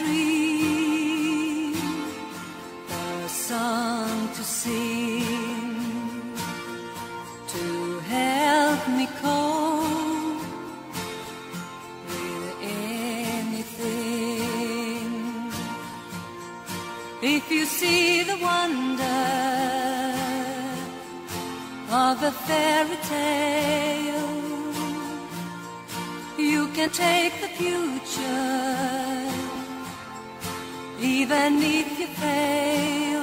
dream, a song to sing, to help me cope with anything. If you see the wonder of a fairy tale, you can take the future, even if you fail.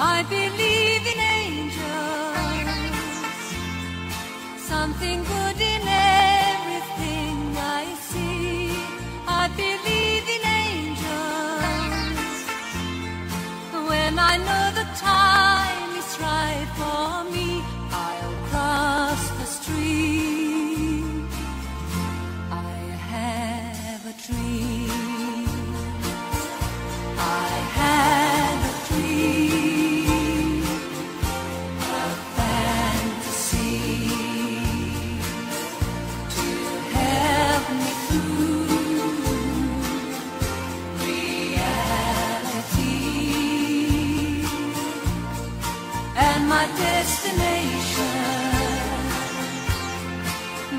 I believe in angels, something good in everything I see. I believe in angels when I know my destination.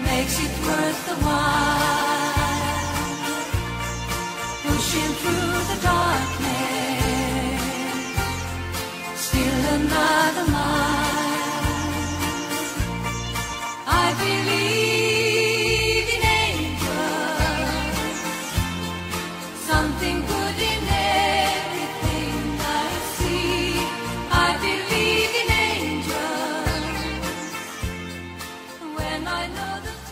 Makes it worth the while. Pushing through the darkness when I know the